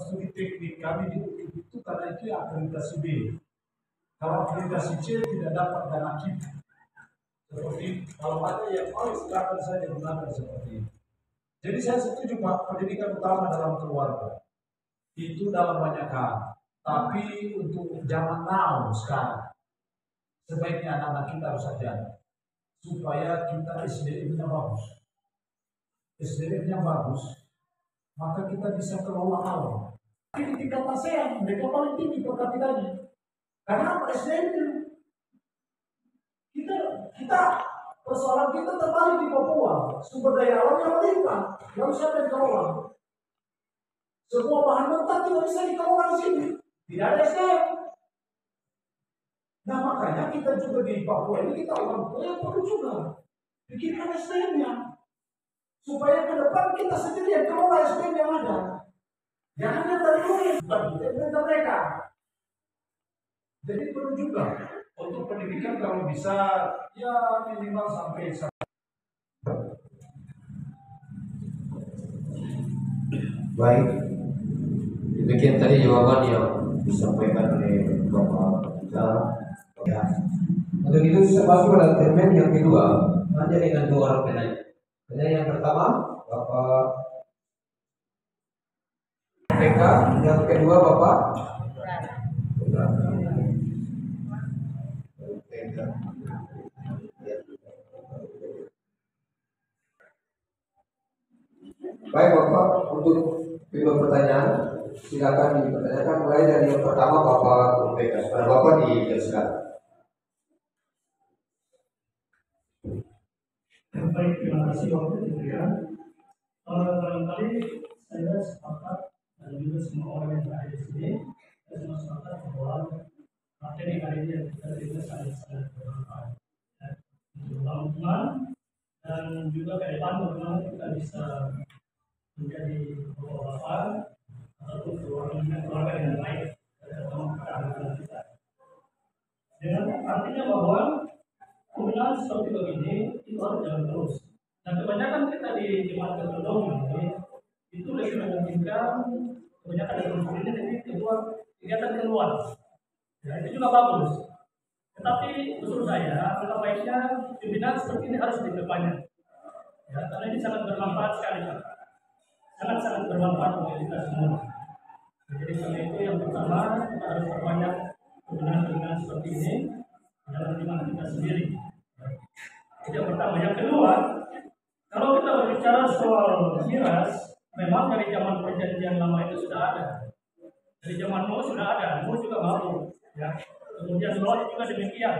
studi teknik kami itu karena itu akreditasi B. Kalau akreditasi C tidak dapat dana KIP. Seperti kalau ada yang oh silakan saya digunakan seperti itu. Jadi saya setuju Pak, pendidikan utama dalam keluarga. Itu dalam banyak hal. Tapi untuk zaman now sekarang, sebaiknya anak-anak kita harus ajar supaya kita SDM-nya bagus. SDM-nya bagus, maka kita bisa kelola alam. Di tingkat ASEAN, mereka paling tinggi per kapitanya. Karena apa SDM-nya? Kita, kita persoalan kita terbalik di Papua. Sumber daya alam yang melimpah, lalu siapa yang kelola? Semua bahan mentah tidak bisa dikelola di sini. Tidak ada SDM. Nah makanya kita juga di Papua ini kita orang tua yang perlu juga pikirkan SDM-nya. Supaya ke depan kita sendiri yang kelola SDM yang ada. Jangan yang dari luar, bukan kita mereka. Jadi perlu juga untuk pendidikan kalau bisa ya minimal sampai Baik, demikian tadi jawaban yang disampaikan oleh Bapak kita. Ya. Untuk itu saya masuk pada termen yang kedua, hanya dengan dua orang penanya. Penanya yang pertama, Bapak PK, yang kedua Bapak Baik Bapak, untuk kedua pertanyaan silakan dipertanyakan mulai dari yang pertama Bapak. Pada Bapak dijelaskan. Baik, terima kasih Ibu ya. Uh, barangkali saya sepakat dan juga semua orang yang ada di sini, saya semua sepakat bahwa materi hari ini yang kita terima sangat-sangat bermanfaat ya, untuk lingkungan dan juga ke depan bagaimana kita bisa menjadi bapak-bapak ataupun keluarga keluarga yang baik terutama kepada kita. Dengan artinya bahwa penggunaan seperti begini itu. Dan kebanyakan kita di jemaat ini itu lebih memungkinkan kebanyakan dari ini jadi keluar kegiatan keluar. Ya, itu juga bagus. Tetapi menurut saya, alangkah baiknya pimpinan seperti ini harus diperbanyak. Ya, karena ini sangat bermanfaat sekali, Pak. Sangat-sangat bermanfaat bagi kita semua. Jadi karena itu yang pertama kita harus perbanyak pembinaan-pembinaan seperti ini dalam lingkungan kita sendiri. Itu yang pertama. Yang kedua, kalau kita berbicara soal miras, memang dari zaman perjanjian lama itu sudah ada. Dari zaman Nuh sudah ada, Nuh juga mampu. Ya. Kemudian Lot juga demikian.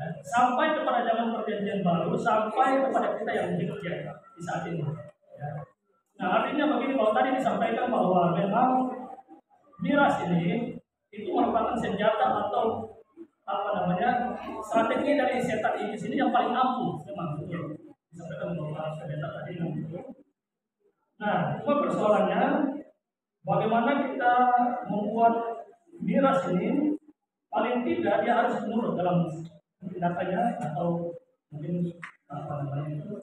Ya. Sampai kepada zaman perjanjian baru, sampai kepada kita yang hidup ya, di saat ini. Ya. Nah artinya begini, bahwa tadi disampaikan bahwa memang miras ini itu merupakan senjata atau apa namanya strategi dari setan iblis ini yang paling ampuh memang betul disampaikan bahwa pendeta tadi betul. Nah, cuma persoalannya bagaimana kita membuat miras ini paling tidak dia harus menurut dalam tindakannya atau mungkin apa namanya itu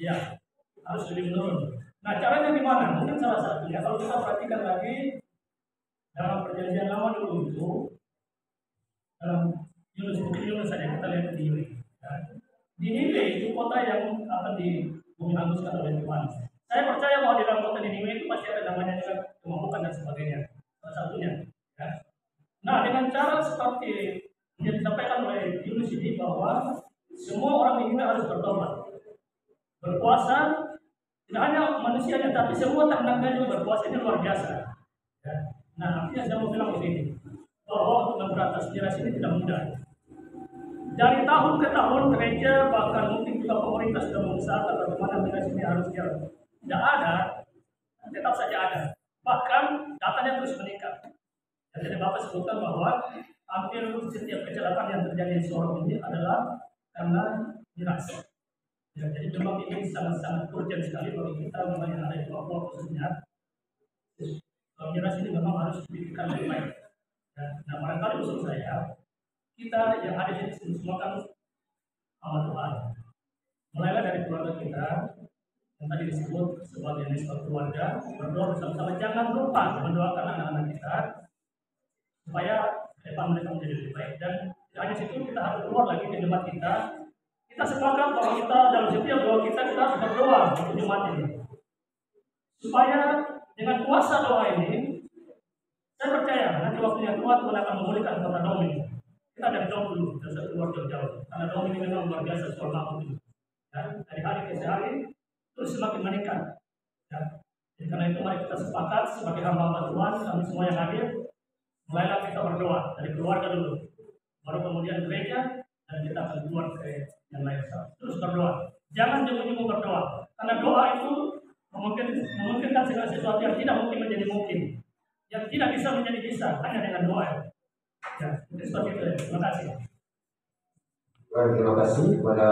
ya harus lebih menurun. Nah caranya gimana? Mungkin salah satunya kalau kita perhatikan lagi dalam perjanjian lama dulu itu dalam Yunus mungkin Yunus saja kita lihat di Yunus. Ya. Di Niniwe itu kota yang akan di oleh Tuhan. Saya percaya bahwa di dalam kota Niniwe itu masih ada namanya juga kemabukan dan sebagainya. Salah satunya. Ya. Nah dengan cara seperti yang disampaikan oleh Yunus ini bahwa semua orang Niniwe harus bertobat, berpuasa, tidak hanya manusianya tapi semua tandangnya juga berpuasa ini luar biasa. Ya. Nah, artinya saya mau bilang begini, bahwa untuk memberantas miras ini tidak mudah. Dari tahun ke tahun gereja bahkan mungkin juga pemerintah sudah mengusahakan bagaimana miras ini harus jalan. Tidak ada, tetap saja ada. Bahkan datanya terus meningkat. Jadi Bapak sebutkan bahwa hampir setiap kecelakaan yang terjadi di Sorong ini adalah karena miras. Ya, jadi memang ini sangat-sangat urgent sekali bagi kita memang yang ada di Papua khususnya. Kalau miras ini memang harus dipikirkan lebih baik. Ya, nah, barangkali usul saya, kita yang ada di sini semua kan amal Tuhan. Mulailah dari keluarga kita, yang tadi disebut sebagai nisbah keluarga. Berdoa bersama-sama. Jangan lupa mendoakan anak-anak kita supaya depan mereka menjadi lebih baik. Dan hanya situ kita harus keluar lagi ke jemaat kita. Kita sepakat bahwa kita dalam setiap doa kita kita harus berdoa untuk jemaat ini. Supaya dengan kuasa doa ini saya percaya nanti waktunya Tuhan Tuhan akan memulihkan kota Domin kita dari jauh dulu dan keluar jauh-jauh karena Domin ini memang luar biasa soal makhluk. Itu ya, dari hari ke hari terus semakin meningkat ya. Jadi karena itu mari kita sepakat sebagai hamba Tuhan kami semua yang hadir mulailah kita berdoa dari keluarga dulu. Baru kemudian gereja dan kita akan keluar ke yang lain. Terus berdoa. Jangan jemu-jemu berdoa. Karena doa itu memungkin, memungkinkan segala sesuatu yang tidak mungkin menjadi mungkin. Yang tidak bisa menjadi bisa hanya dengan doa. Ya seperti itu. Terima kasih. Baik, terima kasih kepada